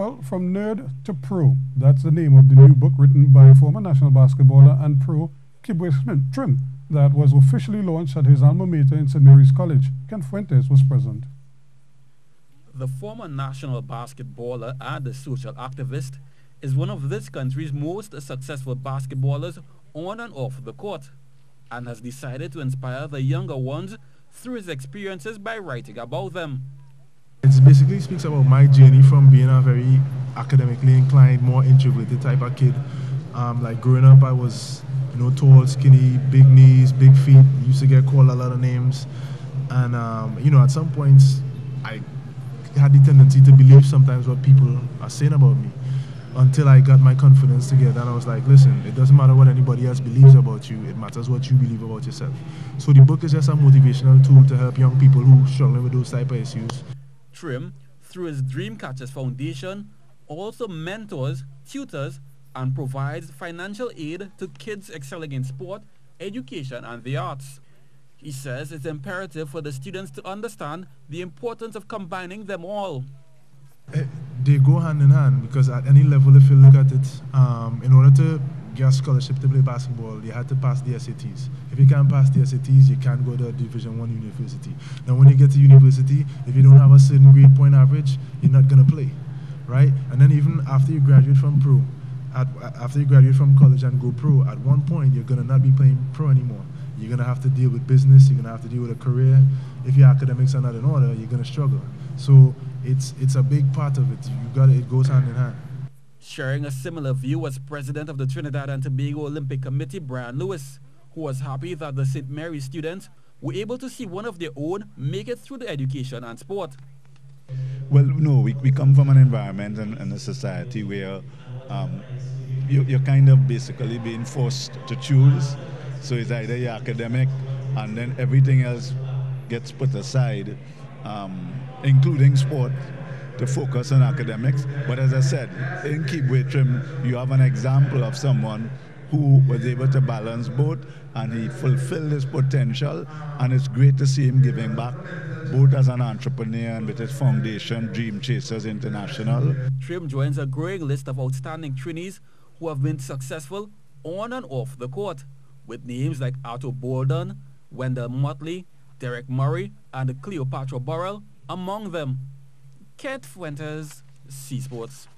Well, from nerd to pro. That's the name of the new book written by former national basketballer and pro Kibwe Trim that was officially launched at his alma mater in St. Mary's College. Kent Fuentes was present. The former national basketballer and a social activist is one of this country's most successful basketballers on and off the court and has decided to inspire the younger ones through his experiences by writing about them. It basically speaks about my journey from being a very academically inclined, more introverted type of kid. Um, like growing up, I was you know, tall, skinny, big knees, big feet. Used to get called a lot of names, and um, you know, at some points, I had the tendency to believe sometimes what people are saying about me. Until I got my confidence together, and I was like, listen, it doesn't matter what anybody else believes about you. It matters what you believe about yourself. So the book is just a motivational tool to help young people who struggling with those type of issues. Trim, through his Dreamcatchers Foundation, also mentors, tutors, and provides financial aid to kids excelling in sport, education, and the arts. He says it's imperative for the students to understand the importance of combining them all. Eh, they go hand in hand because at any level, if you look at it, um, in order to a scholarship to play basketball, you had to pass the SATs. If you can't pass the SATs, you can't go to a Division One university. Now, when you get to university, if you don't have a certain grade point average, you're not gonna play, right? And then even after you graduate from pro, at, after you graduate from college and go pro, at one point you're gonna not be playing pro anymore. You're gonna have to deal with business. You're gonna have to deal with a career. If your academics are not in order, you're gonna struggle. So it's it's a big part of it. You got it. It goes hand in hand. Sharing a similar view was president of the Trinidad and Tobago Olympic Committee, Brian Lewis, who was happy that the St. Mary students were able to see one of their own make it through the education and sport. Well, no, we, we come from an environment and, and a society where um, you, you're kind of basically being forced to choose. So it's either you're academic and then everything else gets put aside, um, including sport, to focus on academics. But as I said, in Kibwe Trim, you have an example of someone who was able to balance both and he fulfilled his potential and it's great to see him giving back both as an entrepreneur and with his foundation Dream Chasers International. Trim joins a growing list of outstanding trainees who have been successful on and off the court with names like Ato Boldon, Wendell Mottley, Derek Murray and Cleopatra Borel among them. Kent Fuentes, C Sports.